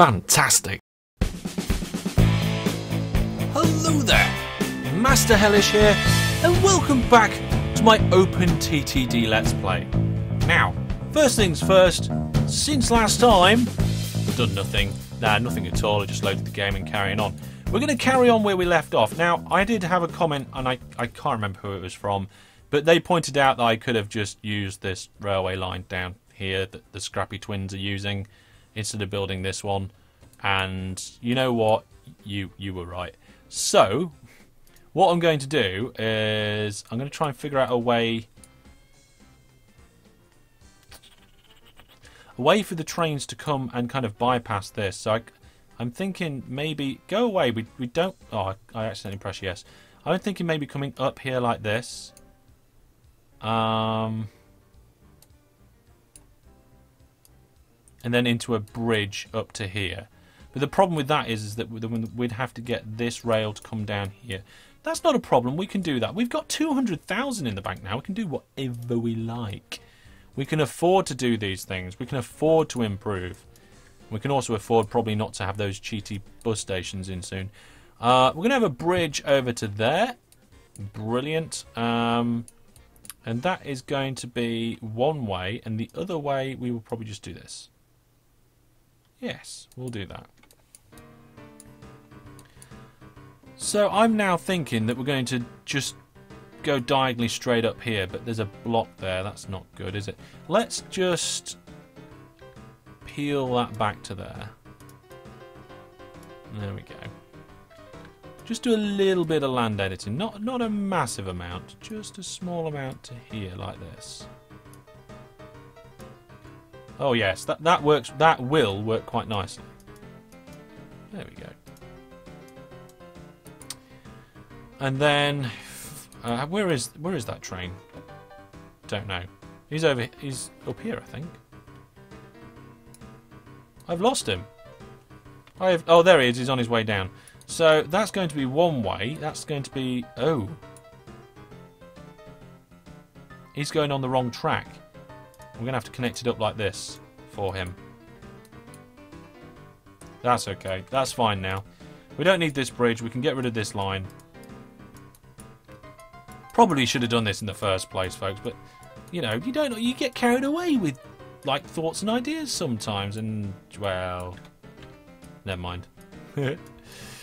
Fantastic. Hello there, Master Hellish here, and welcome back to my Open TTD Let's Play. Now, first things first, since last time, we've done nothing. Nah, nothing at all, I just loaded the game and carrying on. We're going to carry on where we left off. Now, I did have a comment, and I, I can't remember who it was from, but they pointed out that I could have just used this railway line down here that the Scrappy Twins are using instead of building this one. And you know what? You you were right. So, what I'm going to do is I'm going to try and figure out a way a way for the trains to come and kind of bypass this. So I, I'm thinking maybe go away. We we don't. Oh, I, accidentally pressed yes. I'm thinking maybe coming up here like this. Um. And then into a bridge up to here. But the problem with that is, is that we'd have to get this rail to come down here. That's not a problem. We can do that. We've got 200,000 in the bank now. We can do whatever we like. We can afford to do these things. We can afford to improve. We can also afford probably not to have those cheaty bus stations in soon. Uh, we're going to have a bridge over to there. Brilliant. Um, and that is going to be one way. And the other way, we will probably just do this. Yes, we'll do that. So I'm now thinking that we're going to just go diagonally straight up here, but there's a block there. That's not good, is it? Let's just peel that back to there. There we go. Just do a little bit of land editing. Not, not a massive amount, just a small amount to here like this. Oh yes, that that works. That will work quite nicely. There we go. And then, uh, where is where is that train? Don't know. He's over. He's up here, I think. I've lost him. I have. Oh, there he is. He's on his way down. So that's going to be one way. That's going to be. Oh. He's going on the wrong track. We're going to have to connect it up like this for him. That's okay. That's fine now. We don't need this bridge. We can get rid of this line. Probably should have done this in the first place, folks, but you know, you don't you get carried away with like thoughts and ideas sometimes and well, never mind.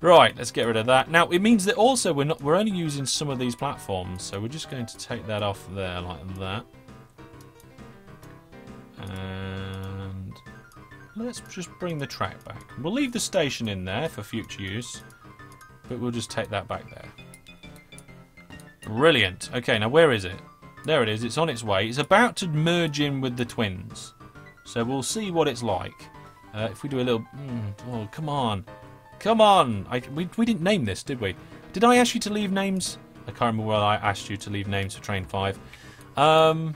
right, let's get rid of that. Now, it means that also we're not we're only using some of these platforms, so we're just going to take that off there like that. Let's just bring the track back. We'll leave the station in there for future use, but we'll just take that back there. Brilliant. Okay, now where is it? There it is. It's on its way. It's about to merge in with the twins. So we'll see what it's like. Uh, if we do a little... Mm, oh, come on. Come on. I, we, we didn't name this, did we? Did I ask you to leave names? I can't remember whether I asked you to leave names for Train 5. Um,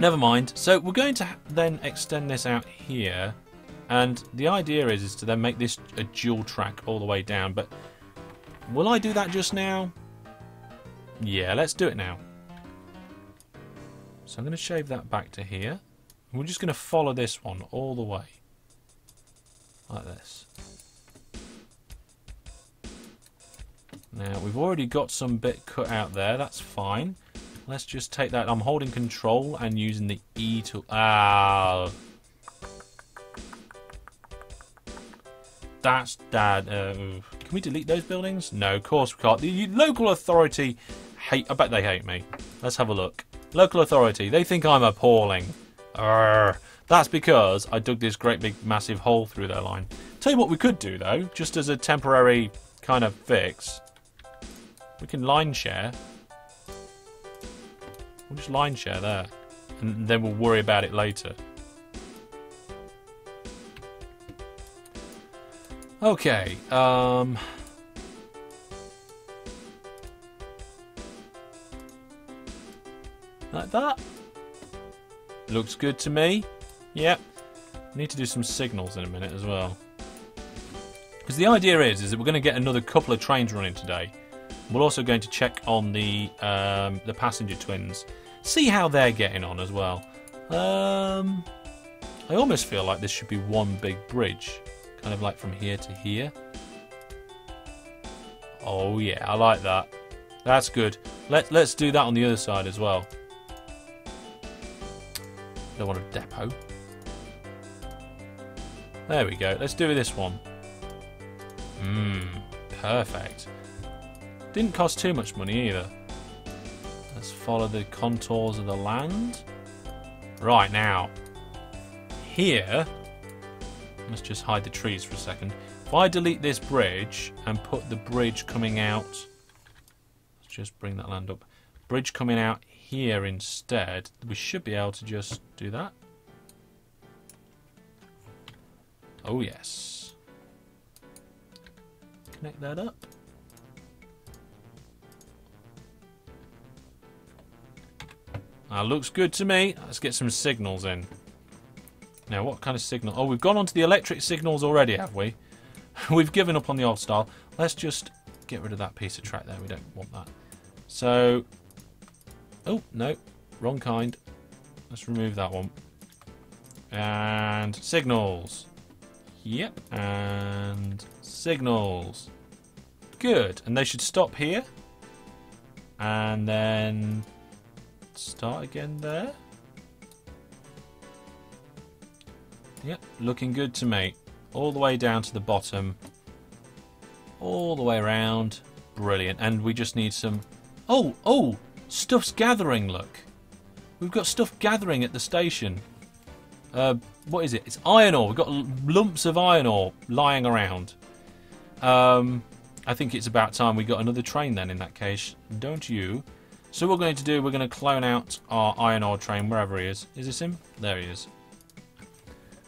Never mind. So we're going to then extend this out here. And the idea is, is to then make this a dual track all the way down. But will I do that just now? Yeah, let's do it now. So I'm going to shave that back to here. We're just going to follow this one all the way. Like this. Now, we've already got some bit cut out there. That's fine. Let's just take that. I'm holding control and using the E to... Ah. That's dad. Uh, can we delete those buildings? No, of course we can't. The local authority hate... I bet they hate me. Let's have a look. Local authority. They think I'm appalling. Urgh. That's because I dug this great big massive hole through their line. Tell you what we could do though, just as a temporary kind of fix. We can line share We'll just line share there. And then we'll worry about it later. Okay, um... Like that. Looks good to me. Yep. Need to do some signals in a minute as well. Because the idea is, is that we're going to get another couple of trains running today. We're also going to check on the um, the passenger twins, see how they're getting on as well. Um, I almost feel like this should be one big bridge, kind of like from here to here. Oh yeah, I like that. That's good. Let, let's do that on the other side as well. Don't want a depot. There we go. Let's do this one. Mmm, perfect. Didn't cost too much money either. Let's follow the contours of the land. Right now, here, let's just hide the trees for a second. If I delete this bridge and put the bridge coming out, let's just bring that land up. Bridge coming out here instead, we should be able to just do that. Oh yes. Connect that up. That looks good to me. Let's get some signals in. Now, what kind of signal? Oh, we've gone on to the electric signals already, have we? we've given up on the old style. Let's just get rid of that piece of track there. We don't want that. So, oh, no, wrong kind. Let's remove that one. And signals. Yep, and signals. Good, and they should stop here. And then start again there. Yep, looking good to me. All the way down to the bottom. All the way around. Brilliant. And we just need some... Oh, oh! Stuff's gathering, look. We've got stuff gathering at the station. Uh, what is it? It's iron ore. We've got lumps of iron ore lying around. Um, I think it's about time we got another train then in that case, don't you? So what we're going to do, we're going to clone out our iron ore train wherever he is. Is this him? There he is.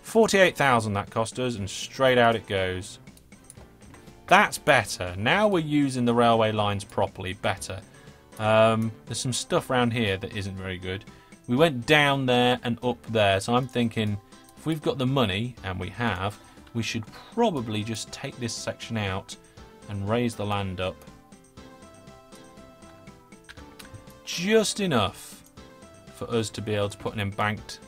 48,000 that cost us, and straight out it goes. That's better. Now we're using the railway lines properly. Better. Um, there's some stuff around here that isn't very good. We went down there and up there, so I'm thinking if we've got the money, and we have, we should probably just take this section out and raise the land up. Just enough for us to be able to put an embanked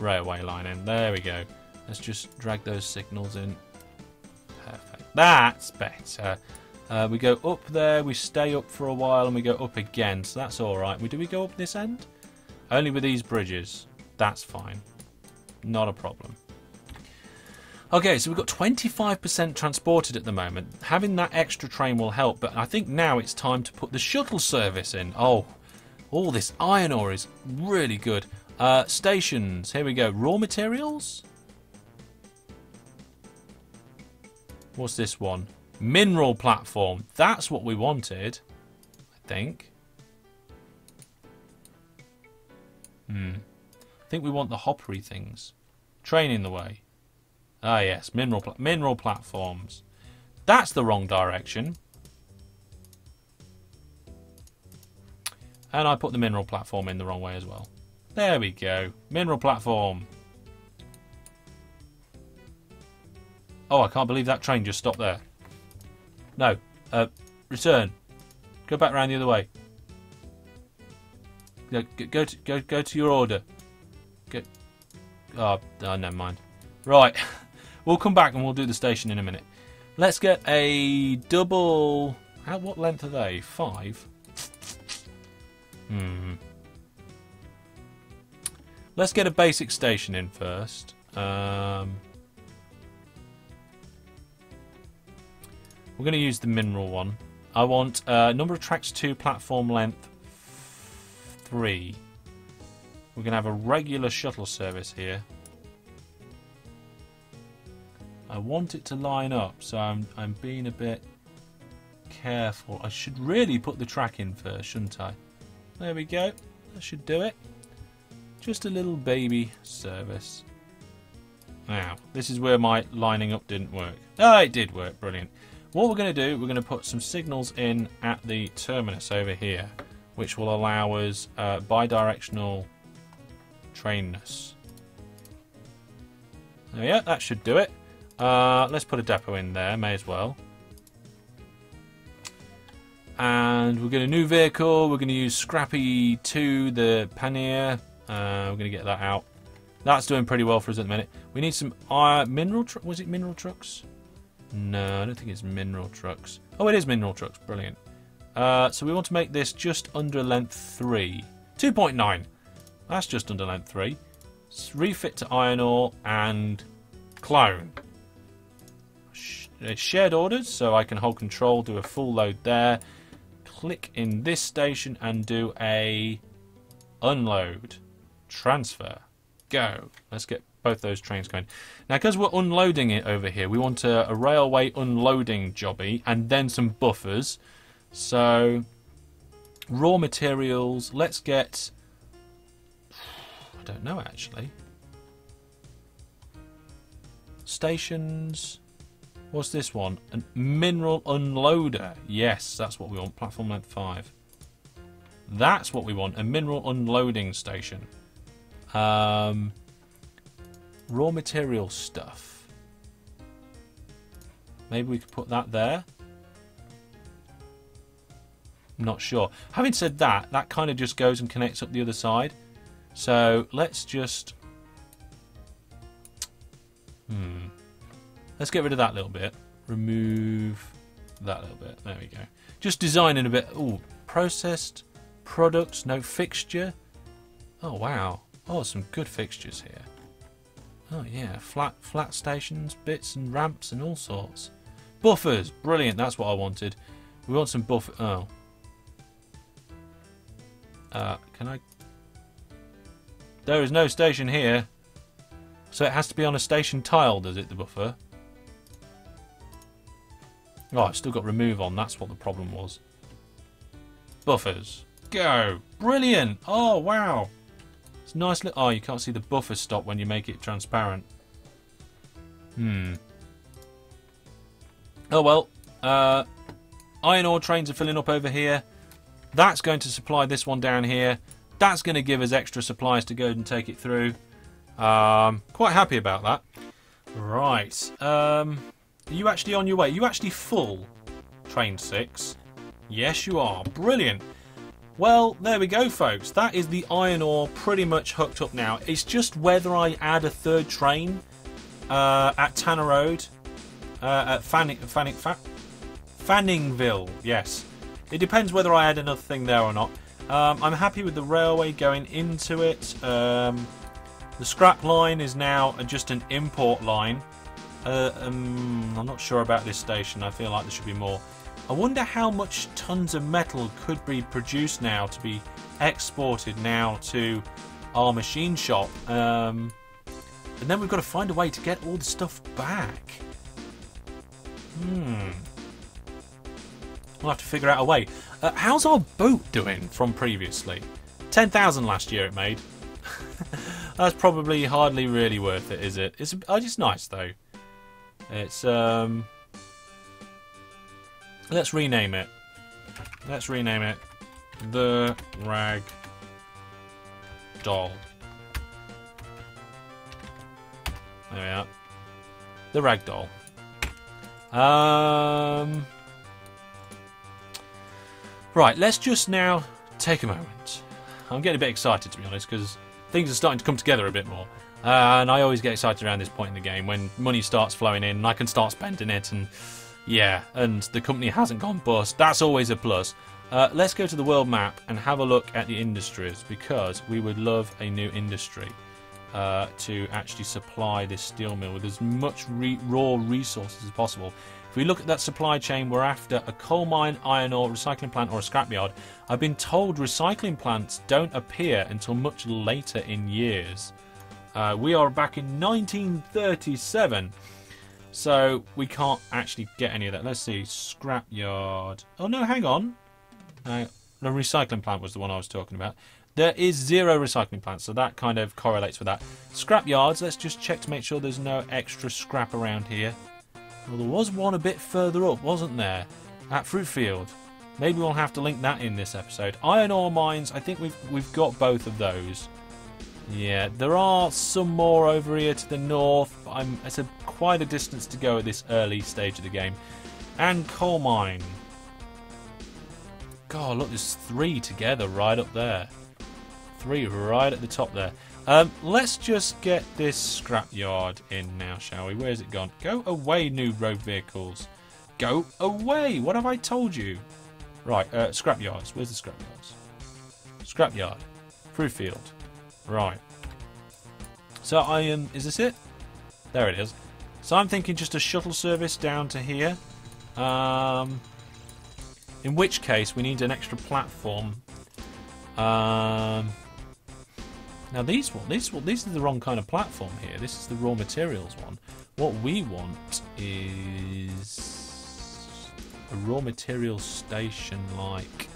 railway line in. There we go. Let's just drag those signals in. Perfect. That's better. Uh, we go up there, we stay up for a while, and we go up again. So that's all right. We do we go up this end? Only with these bridges. That's fine. Not a problem. Okay, so we've got 25% transported at the moment. Having that extra train will help, but I think now it's time to put the shuttle service in. Oh, all this iron ore is really good. Uh, stations. Here we go. Raw materials. What's this one? Mineral platform. That's what we wanted. I think. Hmm. I think we want the hoppery things. Train in the way. Ah, yes. Mineral, mineral platforms. That's the wrong direction. And I put the mineral platform in the wrong way as well. There we go. Mineral platform. Oh, I can't believe that train just stopped there. No. Uh, return. Go back around the other way. Go, go, to, go, go to your order. Go. Oh, oh, never mind. Right. we'll come back and we'll do the station in a minute. Let's get a double... How, what length are they? Five? Hmm. Let's get a basic station in first. Um, we're going to use the mineral one. I want uh, number of tracks 2, platform length 3. We're going to have a regular shuttle service here. I want it to line up, so I'm, I'm being a bit careful. I should really put the track in first, shouldn't I? There we go. That should do it. Just a little baby service. Now, this is where my lining up didn't work. Oh, it did work. Brilliant. What we're going to do, we're going to put some signals in at the terminus over here, which will allow us uh, bi-directional trainness. Oh, yeah, that should do it. Uh, let's put a depot in there, may as well. And we're going to new vehicle. We're going to use Scrappy 2, the Pannier. Uh, we're going to get that out. That's doing pretty well for us at the minute. We need some uh, mineral. Tr- was it mineral trucks? No, I don't think it's mineral trucks. Oh, it is mineral trucks. Brilliant. Uh, so we want to make this just under length three. 2.9. That's just under length three. refit to iron ore and clone. Uh, shared orders, so I can hold control, do a full load there. Click in this station and do a unload, transfer, go. Let's get both those trains going. Now, because we're unloading it over here, we want a, a railway unloading jobby and then some buffers. So, raw materials, let's get... I don't know, actually. Stations... What's this one? A mineral unloader. Yes, that's what we want. Platform length 5. That's what we want. A mineral unloading station. Um, raw material stuff. Maybe we could put that there. I'm not sure. Having said that, that kind of just goes and connects up the other side. So let's just... Let's get rid of that little bit. Remove that little bit. There we go. Just designing a bit. Oh, processed products, no fixture. Oh, wow. Oh, some good fixtures here. Oh yeah, flat flat stations, bits and ramps and all sorts. Buffers, brilliant. That's what I wanted. We want some buffer. Oh, uh, can I? There is no station here, so it has to be on a station tile. Does it, the buffer? Oh, I've still got remove on. That's what the problem was. Buffers, go! Brilliant! Oh wow! It's nice. Oh, you can't see the buffer stop when you make it transparent. Hmm. Oh well. Uh, iron ore trains are filling up over here. That's going to supply this one down here. That's going to give us extra supplies to go and take it through. Um, quite happy about that. Right. Um, are you actually on your way? Are you actually full? Train 6? Yes, you are. Brilliant. Well, there we go, folks. That is the iron ore pretty much hooked up now. It's just whether I add a third train uh, at Tanner Road, uh, at Fanning, Fanning, Fa- Fanningville. Yes, it depends whether I add another thing there or not. Um, I'm happy with the railway going into it. Um, the scrap line is now just an import line. Uh, um, I'm not sure about this station. I feel like there should be more. I wonder how much tons of metal could be produced now to be exported now to our machine shop. Um, and then we've got to find a way to get all the stuff back. Hmm. We'll have to figure out a way. Uh, how's our boat doing from previously? 10,000 last year it made. That's probably hardly really worth it, is it? It's, oh, it's nice though. It's um Let's rename it. Let's rename it the Rag Doll. There we are. The Rag Doll. Um, right, let's just now take a moment. I'm getting a bit excited to be honest because things are starting to come together a bit more. Uh, and I always get excited around this point in the game when money starts flowing in and I can start spending it and yeah, and the company hasn't gone bust. That's always a plus. Uh, let's go to the world map and have a look at the industries because we would love a new industry uh, to actually supply this steel mill with as much re raw resources as possible. If we look at that supply chain, we're after a coal mine, iron ore, recycling plant, or a scrapyard. I've been told recycling plants don't appear until much later in years. Uh, we are back in 1937. So we can't actually get any of that. Let's see. Scrapyard. Oh no, hang on. Uh, the recycling plant was the one I was talking about. There is zero recycling plants, so that kind of correlates with that. Scrap yards, let's just check to make sure there's no extra scrap around here. Well, there was one a bit further up, wasn't there? At Fruitfield. Maybe we'll have to link that in this episode. Iron ore mines, I think we've we've got both of those. Yeah, there are some more over here to the north. I'm, it's a quite a distance to go at this early stage of the game. And coal mine. God, look, there's three together right up there. Three right at the top there. Um, let's just get this scrapyard in now, shall we? Where's it gone? Go away, new road vehicles. Go away. What have I told you? Right, uh, scrapyards. Where's the scrapyards? Scrapyard. Fruitfield. Right. So I am. Um, is this it? There it is. So I'm thinking just a shuttle service down to here. Um, in which case we need an extra platform. Um, now these one, these one, these are the wrong kind of platform here. This is the raw materials one. What we want is a raw materials station like.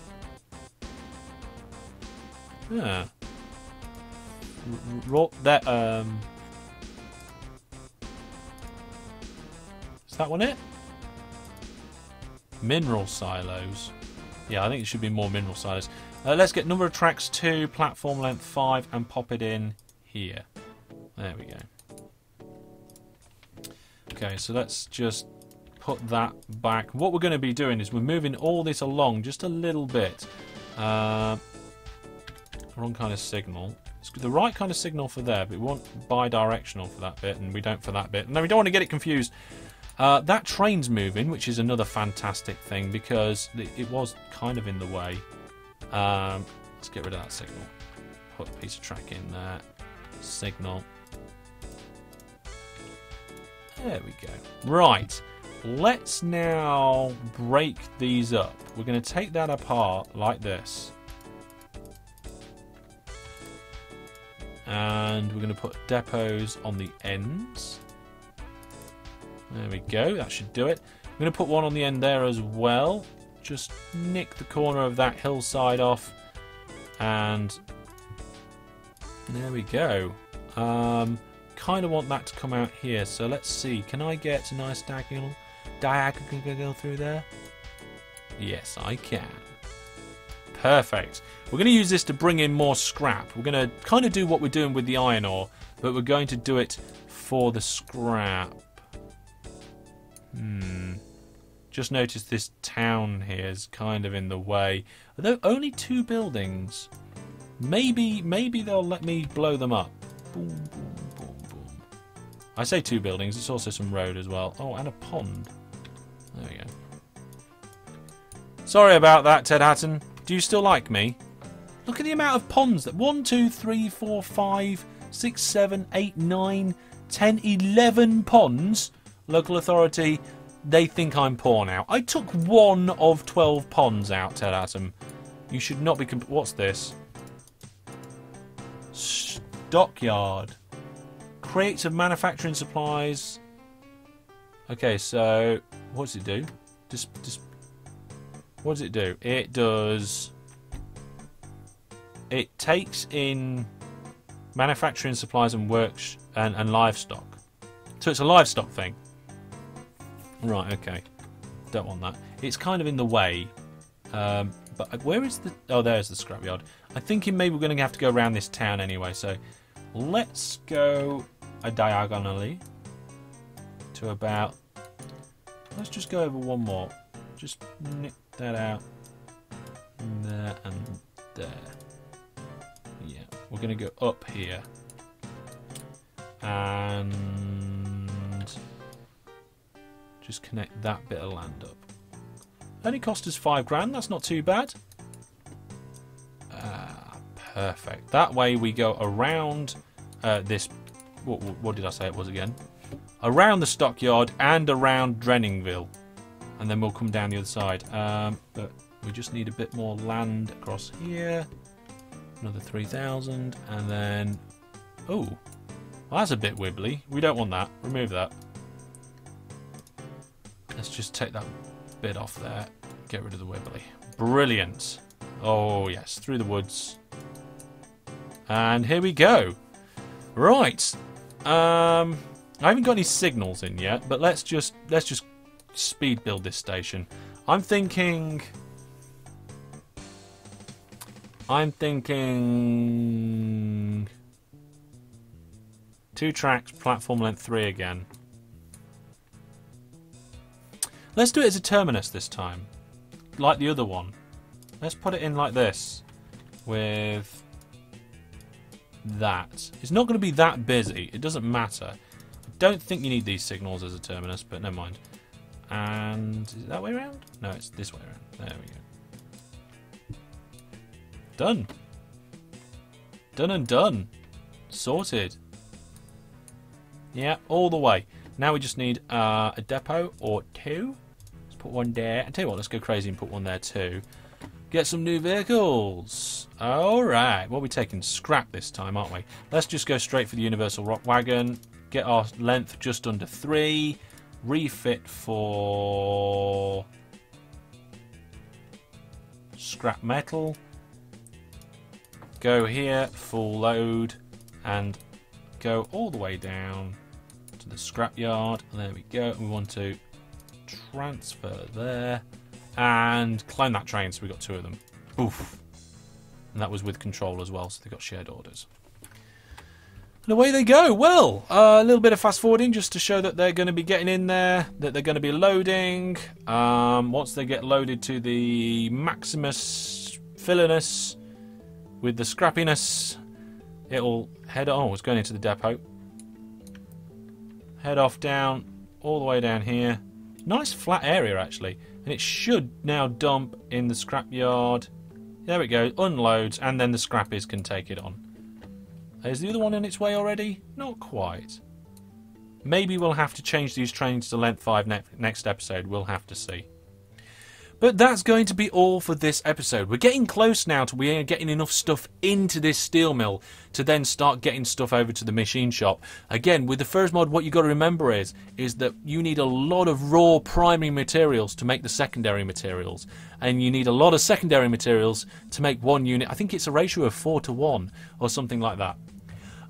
Yeah. Raw that um. Is that one it? Mineral silos. Yeah, I think it should be more mineral silos. Uh, let's get number of tracks 2, platform length 5, and pop it in here. There we go. Okay, so let's just put that back. What we're going to be doing is we're moving all this along just a little bit. Uh, wrong kind of signal. It's the right kind of signal for there, but we want bi-directional for that bit, and we don't for that bit. No, we don't want to get it confused. Uh, that train's moving, which is another fantastic thing because it was kind of in the way. Um, let's get rid of that signal. Put a piece of track in there. Signal. There we go. Right. Let's now break these up. We're going to take that apart like this. And we're going to put depots on the ends. There we go. That should do it. I'm going to put one on the end there as well just nick the corner of that hillside off and there we go um, kind of want that to come out here so let's see can I get a nice diagonal diagonal through there yes I can perfect we're going to use this to bring in more scrap we're going to kind of do what we're doing with the iron ore but we're going to do it for the scrap hmm just noticed this town here is kind of in the way. Although only two buildings. Maybe maybe they'll let me blow them up. Boom, boom, boom, boom. I say two buildings, it's also some road as well. Oh, and a pond. There we go. Sorry about that, Ted Hatton. Do you still like me? Look at the amount of ponds that one, two, three, four, five, six, seven, eight, nine, ten, eleven ponds. Local authority they think I'm poor now. I took one of 12 ponds out, Ted Atom. You should not be... What's this? Stockyard. Creates of manufacturing supplies. Okay, so... What does it do? Just, just... What does it do? It does... It takes in manufacturing supplies and works and, and livestock. So it's a livestock thing. Right, okay. Don't want that. It's kind of in the way. Um, but where is the... Oh, there's the scrapyard. I'm thinking maybe we're going to have to go around this town anyway, so let's go a diagonally to about... Let's just go over one more. Just nick that out. There and there. Yeah, we're going to go up here. And just connect that bit of land up. Only cost us five grand, that's not too bad. Ah, perfect. That way we go around uh, this... What, what, did I say it was again? Around the stockyard and around Drenningville. And then we'll come down the other side. Um, but we just need a bit more land across here. Another 3,000. And then... Oh, well, that's a bit wibbly. We don't want that. Remove that. Let's just take that bit off there. Get rid of the wibbly. Brilliant. Oh, yes. Through the woods. And here we go. Right. Um, I haven't got any signals in yet, but let's just let's just speed build this station. I'm thinking. I'm thinking. Two tracks, platform length three again. Let's do it as a terminus this time, like the other one. Let's put it in like this, with that. It's not going to be that busy. It doesn't matter. I don't think you need these signals as a terminus, but never mind. And is it that way around? No, it's this way around. There we go. Done. Done and done. Sorted. Yeah, all the way. Now we just need uh, a depot or two. Let's put one there. I tell you what, let's go crazy and put one there too. Get some new vehicles. Alright, Well, we're taking? Scrap this time, aren't we? Let's just go straight for the Universal Rock Wagon. Get our length just under three. Refit for scrap metal. Go here, full load, and go all the way down to the scrapyard. There we go. We want to transfer there and clone that train. So we got two of them. Oof. And that was with control as well, so they got shared orders. And away they go. Well, uh, a little bit of fast forwarding just to show that they're going to be getting in there, that they're going to be loading. Um, once they get loaded to the Maximus filliness with the scrappiness, it'll head on. Oh, it's going into the depot. Head off down, all the way down here. Nice flat area actually, and it should now dump in the scrapyard. There it goes, unloads, and then the scrappies can take it on. Is the other one on its way already? Not quite. Maybe we'll have to change these trains to length 5 ne next episode. We'll have to see. But that's going to be all for this episode. We're getting close now to we're getting enough stuff into this steel mill to then start getting stuff over to the machine shop. Again, with the FIRS mod, what you've got to remember is is that you need a lot of raw primary materials to make the secondary materials, and you need a lot of secondary materials to make one unit. I think it's a ratio of four to one or something like that.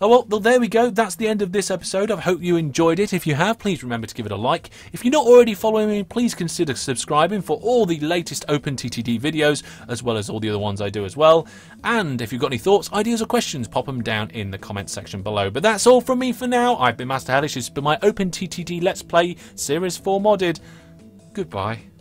Oh well, well, there we go. That's the end of this episode. I hope you enjoyed it. If you have, please remember to give it a like. If you're not already following me, please consider subscribing for all the latest OpenTTD videos, as well as all the other ones I do as well. And if you've got any thoughts, ideas, or questions, pop them down in the comments section below. But that's all from me for now. I've been Master Hellish. This has been my OpenTTD Let's Play Series 4 Modded. Goodbye.